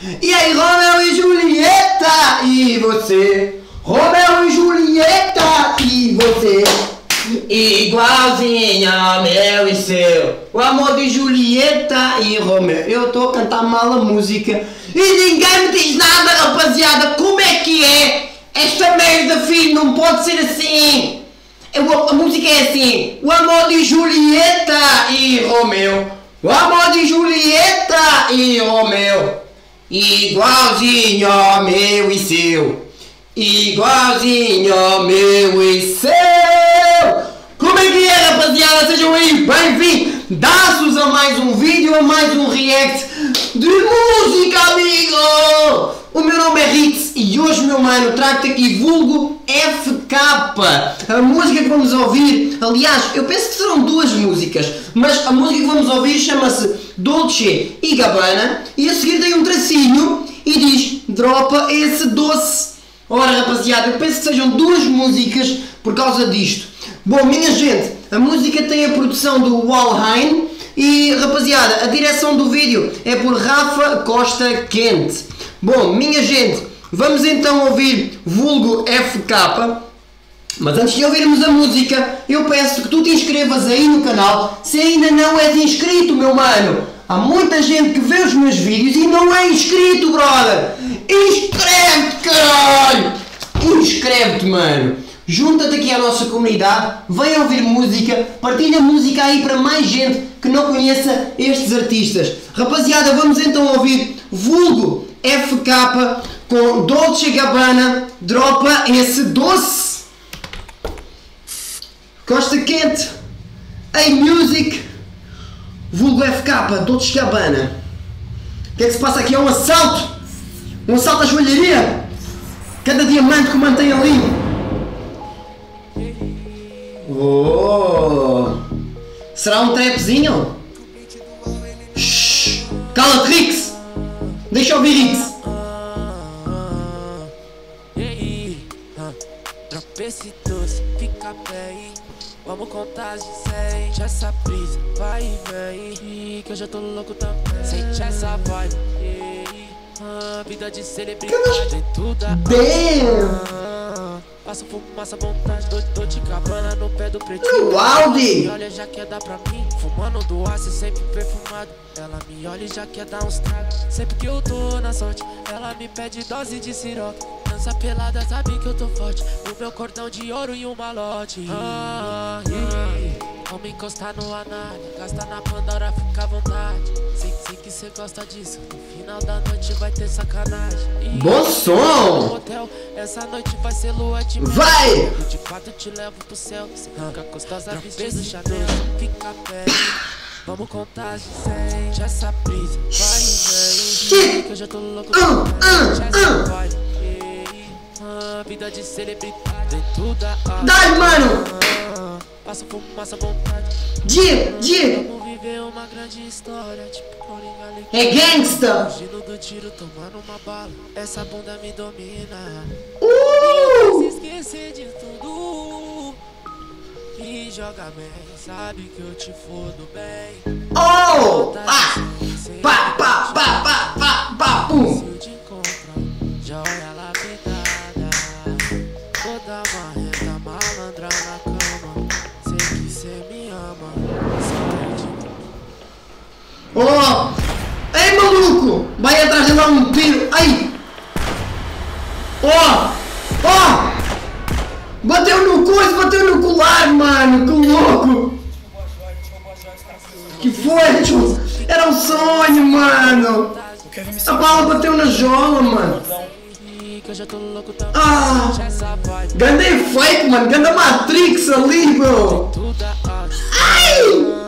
E aí, Romeu e Julieta, e você? Romeu e Julieta, e você? Igualzinho meu e seu. O amor de Julieta e Romeu. Eu estou a cantar mal a música e ninguém me diz nada, rapaziada. Como é que é? Esta merda, filho, não pode ser assim. Eu, a música é assim: O amor de Julieta e Romeu. O amor de Julieta e Romeu. Igualzinho meu e seu. Igualzinho meu e seu. Como é que é, rapaziada? Sejam aí bem-vindos a mais um vídeo, a mais um react de música, amigo! O meu nome é Ritz e hoje, meu mano, trago-te aqui vulgo FK. A música que vamos ouvir, aliás, eu penso que serão duas músicas, mas a música que vamos ouvir chama-se Dolce e Gabbana e a seguir tem um tracinho e diz dropa esse doce. Ora, rapaziada, eu penso que sejam duas músicas por causa disto. Bom, minha gente, a música tem a produção do Walheim e, rapaziada, a direção do vídeo é por Rafa Costa Quente. Bom, minha gente, vamos então ouvir Vulgo FK. Mas antes de ouvirmos a música, eu peço que tu te inscrevas aí no canal se ainda não és inscrito, meu mano. Há muita gente que vê os meus vídeos e não é inscrito, brother. Inscreve-te, caralho! Inscreve-te, mano. Junta-te aqui à nossa comunidade, vem ouvir música, partilha música aí para mais gente que não conheça estes artistas. Rapaziada, vamos então ouvir Vulgo FK com Dolce Gabbana, dropa esse doce. Costa Quente, Hey Music, Vulgo FK, Dolce Gabbana. O que é que se passa aqui? É um assalto! Um assalto à joalharia! Cada diamante que mantém ali. Oh! Será um trapzinho? Shhh! Cala-te, Rix! Deixa eu ouvir Rix! Dropa esse doce, fica bem. Vamos contar de 100. Já essa brisa, vai e vem. Que eu já tô louco também. Sente essa vibe. Ah, vida de celebridade, é tudo Damn! Passa fumaça, vontade, tô de cabana no pé do pretinho. Me olha, já quer dar pra mim. Fumando do aço, sempre perfumado. Ela me olha e já quer dar uns tragos. Sempre que eu tô na sorte, ela me pede dose de siroque. Dança pelada, sabe que eu tô forte. O meu cordão de ouro e um malote. Ah. Vamos encostar no análise. Gasta na Pandora, fica à vontade. Sei, sei que cê gosta disso. No final da noite vai ter sacanagem. E Bom som! hotel, essa noite vai ser lua de mel. Vai! Eu de fato te levo pro céu. Você fica gostosa vestido Chanel. Fica perto. Vamos contar de 100. Já essa brisa. Vai e vem. Que eu já tô louco. Essa vibe. Ah, Vida de celebridade. Tem tudo a Dai, mano! Passa fumaça, vontade. Dia! Vamos viver uma grande história. Tipo, Coringa. É gangsta! Fugindo do tiro, tomando uma bala. Essa bunda me domina. Uh! Se esquecer de tudo e joga bem, sabe que eu te fodo bem. Oh! Ah! Pá, pá, pá, pá, pá, pá, Se pum! eu te encontro, já olha lá pintada. Toda marreta, Vai atrás de dar um tiro! Ai! Oh! Oh! Bateu no coisa, bateu no colar, mano! Que louco! Que foi, tio? Era um sonho, mano! A bala bateu na jola, mano! Ah! Ganda efeito, mano! Ganda Matrix ali, bro! Ai!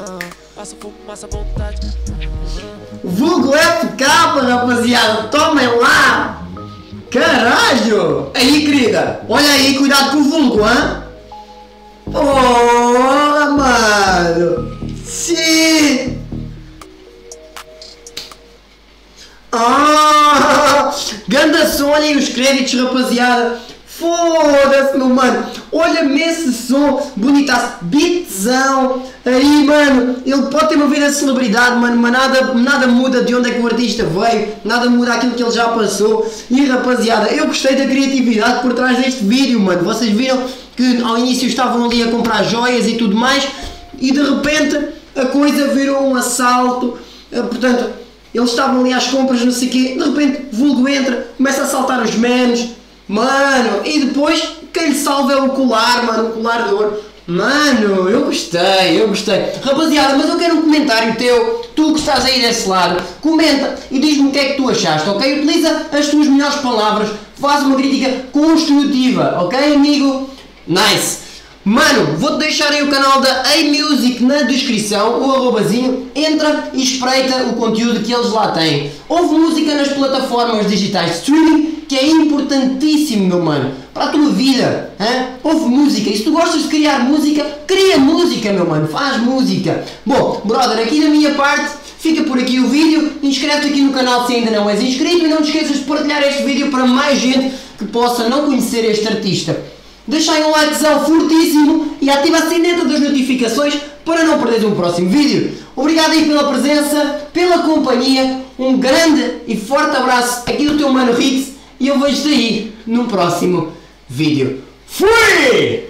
Passa fumaça, vontade. Vulgo FK, rapaziada! Tomem lá! Caralho! Aí, querida! Olha aí, cuidado com o vulgo, hã? Porra, mano! Sim! Ah! Ganda som, olhem os créditos, rapaziada! Foda-se, meu mano! Olha-me esse som, bonitaço, beatzão. Aí, mano, ele pode ter uma vida de celebridade, mano, mas nada, nada muda de onde é que o artista veio, nada muda aquilo que ele já passou. E rapaziada, eu gostei da criatividade por trás deste vídeo, mano. Vocês viram que ao início estavam ali a comprar joias e tudo mais, e de repente a coisa virou um assalto. Eh, portanto, eles estavam ali às compras, não sei o quê, de repente, vulgo entra, começa a saltar os menos, mano, e depois quem lhe salva é o colar, mano, o colar de ouro. Mano, eu gostei, eu gostei. Rapaziada, mas eu quero um comentário teu, tu que estás aí desse lado, comenta e diz-me o que é que tu achaste, ok? Utiliza as tuas melhores palavras, faz uma crítica construtiva, ok, amigo? Nice! Mano, vou-te deixar aí o canal da A-Music na descrição, o arrobazinho, entra e espreita o conteúdo que eles lá têm. Houve música nas plataformas digitais de streaming, que é importantíssimo, meu mano, para a tua vida. Hein? Houve música, e se tu gostas de criar música, cria música, meu mano, faz música. Bom, brother, aqui da minha parte, fica por aqui o vídeo, inscreve-te aqui no canal se ainda não és inscrito e não te esqueças de partilhar este vídeo para mais gente que possa não conhecer este artista deixai um likezão fortíssimo e ativa a sineta das notificações para não perderes um próximo vídeo. Obrigado aí pela presença, pela companhia, um grande e forte abraço aqui do teu mano Rix e eu vejo-te aí num próximo vídeo. Fui!